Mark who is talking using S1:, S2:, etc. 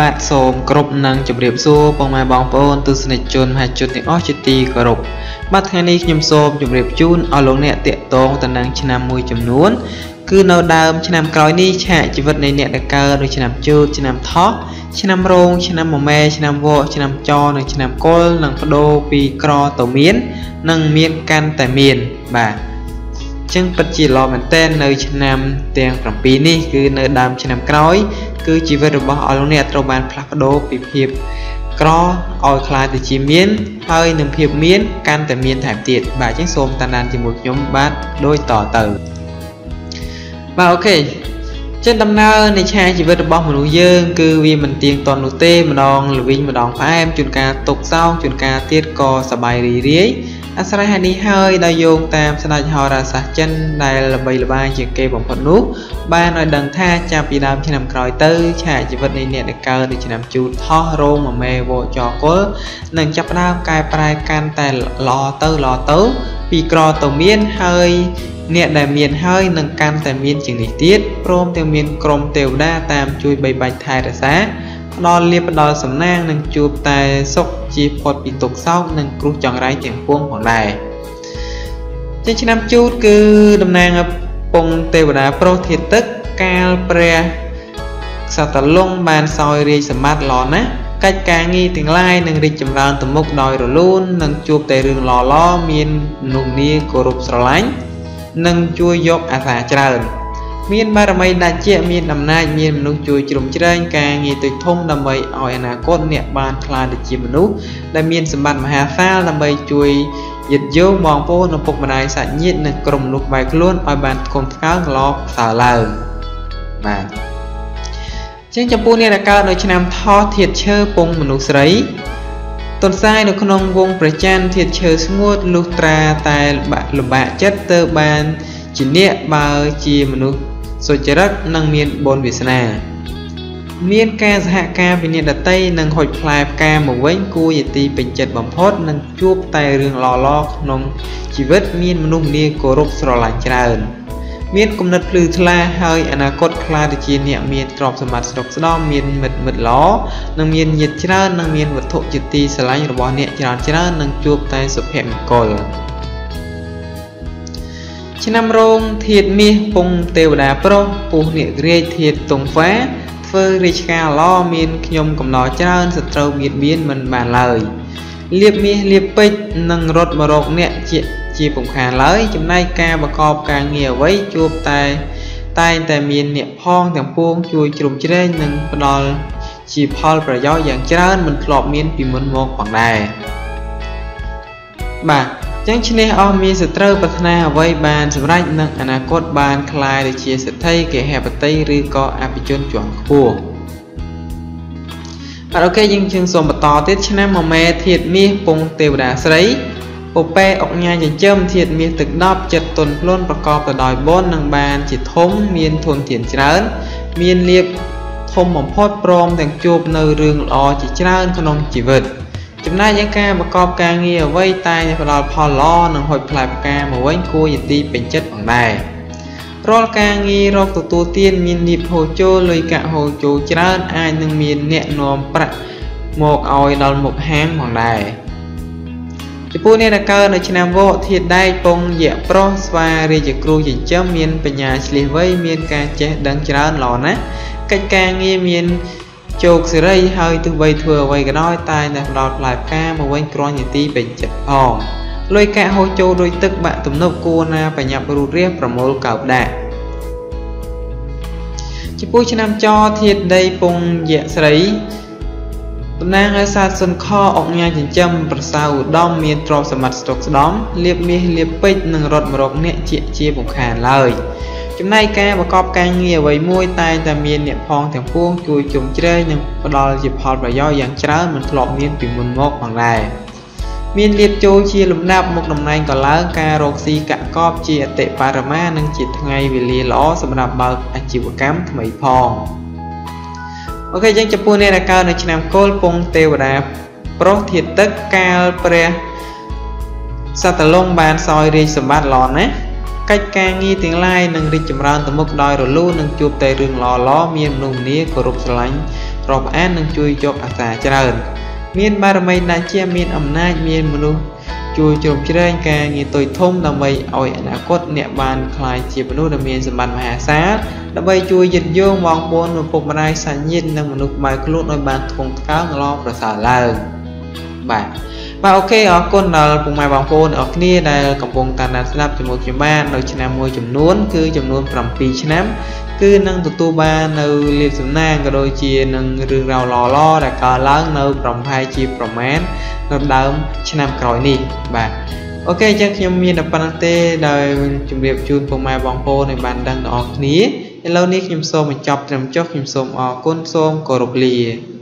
S1: បាទសូមគោរពនិងជម្រាបសួរបងប្អូនបងប្អូនទស្សនិកជនមហាជនទាំងអស់ជាទីគោរពបាទថ្ងៃនេះខ្ញុំសូមជម្រាបជូនអស់លោកអ្នកតាក់ទងទៅនឹងឆ្នាំមួយចំនួន គឺនៅដើមឆ្នាំក្រោយនេះឆាកជីវិតនៃអ្នកដែលកើតនៅឆ្នាំជូតឆ្នាំថោះឆ្នាំរោងឆ្នាំមមែឆ្នាំវកឆ្នាំចនិងឆ្នាំកុលនឹងបដូរពីក្រទៅមាន និងមានកាន់តែមានបាទចឹងពិតជាល្អមែនទែននៅឆ្នាំទាំង7នេះគឺនៅដើមឆ្នាំក្រោយ គឺជីវិតរបស់អស់លោកអ្នកត្រូវបានផ្លាស់ប្ដូរពីភាពក្រឲ្យคล้ายទៅជាមានហើយនឹងភាពមានកាន់តែមានថែមទៀតបាទអញ្ចឹងសូមតាមដានជាមួយខ្ញុំបាទដូចតទៅបាទអូខេចឹងដំណើរនៃឆាកជីវិតរបស់មនុស្សយើងគឺវាមិនទៀងទាត់នោះទេម្ដងល្វីងម្ដងផ្អែមជួនកាលទុកសោកជួនកាលទៀតក៏សប្បាយរីករាយ អាស្រ័យហេតុនេះហើយដោយយោងតាមស្ដេចហោរាសាស្ត្រចិនដែលល្បីល្បាញជាងគេបំផុតនោះបានឲ្យដឹងថាចាប់ពីដើមឆ្នាំក្រោយទៅឆាកជីវិតនៃអ្នកដែលកើតនៅឆ្នាំជូតថោះរោងមមេវចកុលនឹងចាប់ផ្ដើមកែប្រែកាន់តែល្អទៅល្អទៅពីក្រទៅមានហើយអ្នកដែលមានហើយនឹងកាន់តែមានជាងនេះទៀតព្រមទាំងមានក្រុមទេវតាតាមជួយបីបាច់ថែរក្សា ផ្ដល់លៀបផ្ដល់សំណាងនិងជួបតែសុខជៀសផុតពីទុក្ខសោកនិងគ្រោះចង្រៃទាំងពួងផងដែរជាឆ្នាំជូតគឺតំណាងពងទេវតាប្រុសធាតុទឹកកាលព្រះសតលងបានសោយរាជសម្បត្តិល្អណាស់កិច្ចការងារទាំងឡាយនឹងរីកចម្រើនទៅមុខដោយរលូននិងជួបតែរឿងល្អៗមានមនុស្សនាគោរពស្រឡាញ់និងជួយយកអាសាច្រើន មានបារមីដាច់ជាមានអំណាចមានមនុស្សជួយជ្រោមជ្រែងការងារទុយធំដើម្បីឲ្យអនាគតអ្នកបានក្លាយទៅជាមនុស្សដែលមានសម្បត្តិមហាសាលដើម្បីជួយយិតយោងបងប្អូននិងពុកម្ដាយសាច់ញាតិនិងក្រុមមនុស្សក្បែរខ្លួនឲ្យបានធ្ងន់ធ្ងរល្អប្រសើរឡើងបាទជាងចំពោះអ្នកដែលកើតនៅឆ្នាំថោះធាតឈើពងមនុស្សស្រីទុនសាយនៅក្នុងវងប្រច័នធាតឈើស្ងួតលុះត្រាតែលំបាកចិត្តទៅបានជាអ្នកបើជាមនុស្ស សុចរិតនិងមានបុណ្យវាសនាមានការសហការវិនិច្ឆ័យដតីនិងហុចផ្លែផ្កាមកវិញគួរជាទីពេញចិត្តបំផុតនិងជួបតែរឿងល្អៗក្នុងជីវិតមានមនុស្សម្នាគោរពស្រឡាញ់ច្រើនមានគំនិតភ្លឺថ្លាហើយអនាគតខ្លាចទៅជាអ្នកមានទ្រព្យសម្បត្តិស្រុកស្ដំមានមិត្តមិត្តល្អនិងមានញាតិច្រើននិងមានវត្ថុជាទីស្រឡាញ់របស់អ្នកច្រើនច្រើននិងជួបតែសុភមង្គល ឆ្នាំរោងធាតមាសពងទេវតាប្រុសពុះនាគរាជធាតតុងហ្វាធ្វើរាជការល្អមានខ្ញុំកំណរច្រើនសត្រូវបៀតបៀនមិនបានឡើយលៀបមាសលៀបពេជ្រនិងរត់មករកអ្នកជាជាពំខានឡើយចំណែកការបកបការងារអ្វីជួបតែតែងតែមានអ្នកផងទាំងពួងជួយជ្រោមជ្រែងនិងផ្ដល់ជាផលប្រយោជន៍យ៉ាងច្រើនមិនធ្លាប់មានពីមុនមកផងដែរបាទ ចឹងឈ្នះអស់មានសត្រូវប្រាថ្នាអ្វីបានសម្រេចនឹងអនាគតបានคล้ายទៅជាសិទ្ធិគេហបតីឬក៏អភិជនជាន់ខ្ពស់បាទអូខេយើងជើងសូមបន្តទៀតឆ្នាំមមេធាតមាសពងទេវតាស្រីពពែអុកញ៉ាចិញ្ចឹមធាតមាសទឹកដប់ចិត្តទុនភ្លុនប្រកបទៅដោយបុណ្យនឹងបានជាធំមានធនធានច្រើនមានលៀបធំបំផុតព្រមទាំងជួបនៅរឿងល្អជាច្រើនក្នុងជីវិត ចំណែកឯការប្រកបការងារអ្វីតែងផ្ដល់ផលល្អនិងហុចផ្លែផ្កាមកវិញគួរយទីពេញចិត្តផងដែររាល់ការងាររកទទួលទានមានលៀបហូរចូលលុយកាក់ហូរចូលច្រើនអាចនឹងមានអ្នកនាំប្រាក់មកឲ្យដល់មុខហាងផងដែរចំពោះអ្នកដែលកើតនៅឆ្នាំវកធាតដែកពងយៈប្រុសស្វារាជគ្រូចិញ្ចឹមមានបញ្ញាឆ្លៀសវៃមានការចេះដឹងច្រើនល្អណាស់កិច្ចការងារមាន ជោគសេរីហើយទោះបីធ្វើអ្វីក៏ដោយតែតែផ្ដល់ផ្លែផ្កាមកវិញគ្រាន់ជាទីពេញចិត្តផងលុយកាក់ហូរចូលដោយទឹកបាក់ទំនប់គួរណាបញ្ញាប់រូតរាសប្រមូលកោបដាក់ចំពោះឆ្នាំចធាតដីពងយៈស្រី តំណាងឲ្យសាទសុនខអុកញ៉ាចិញ្ចឹមប្រសើរឧត្តមមានទ្រព្យសម្បត្តិស្តុកស្ដំលៀបមាសលៀបពេជ្រនិងរត់មរកអ្នកជាជាពុំខានឡើយចំណែកការប្រកបការងារអ្វីមួយតែងតែមានអ្នកផងទាំងពួងជួយជុំជ្រែងនិងផ្ដល់ជាផលប្រយោជន៍យ៉ាងច្រើនមិនធ្លាប់មានពីមុនមកផងដែរមានលៀបចូលជាលំដាប់មុខតំណែងក៏ឡើងការរកស៊ីកាក់កបជាអតិបរមានិងជាថ្ងៃវេលាល្អសម្រាប់បើកអាជីវកម្មថ្មីផង អូខេយើងចំពោះអ្នកដែលកើតនៅឆ្នាំកុលពងទេវតាប្រុសធាតុទឹកកាលព្រះសត្វលងបានសោយរាជសម្បត្តិល្អណាស់កិច្ចការងារទាំងឡាយនឹងរីកចម្រើនទៅមុខដោយរលូននឹងជួបតែរឿងល្អៗមានមនុស្សម្នាគោរពស្រឡាញ់រាប់អាននិងជួយយកអាសាច្រើន មានបារមីដាច់ជាមានអំណាចមានមនុស្ស ជួយជ្រោមជ្រែងការងារតូចធំដើម្បីឲ្យអនាគតអ្នកបានក្លាយជាមនុស្សដែលមានសម្បត្តិមហាសាលដើម្បីជួយយឹតយោងបងប្អូនឪពុកម្ដាយសាច់ញាតិនិងមនុស្សក្បែរខ្លួនឲ្យបានថ្កុំថ្កើងល្អប្រសើរឡើងបាទបាទអូខេអរគុណដល់ពុកម៉ែបងប្អូនអរគ្នាដែលកំពុងតាមដានស្ដាប់ជាមួយខ្ញុំបាទនៅឆ្នាំមួយចំនួន គឺចំនួន7ឆ្នាំគឺនឹងទទួលបាននៅលាភសំណាងក៏ដូចជានឹងរឿងរ៉ាវល្អៗដែលកើតឡើងនៅប្រហែលជាប្រមាណ នៅដើមឆ្នាំក្រោយនេះបាទអូខេអញ្ចឹងខ្ញុំមានតែប៉ុណ្្នឹងទេដោយជម្រាបជូនពុកម៉ែបងប្អូនឲ្យបានដឹងដល់អស់គ្នាឥឡូវនេះខ្ញុំសូមបញ្ចប់ត្រឹមចុះខ្ញុំសូមអរគុណសូមគោរពលា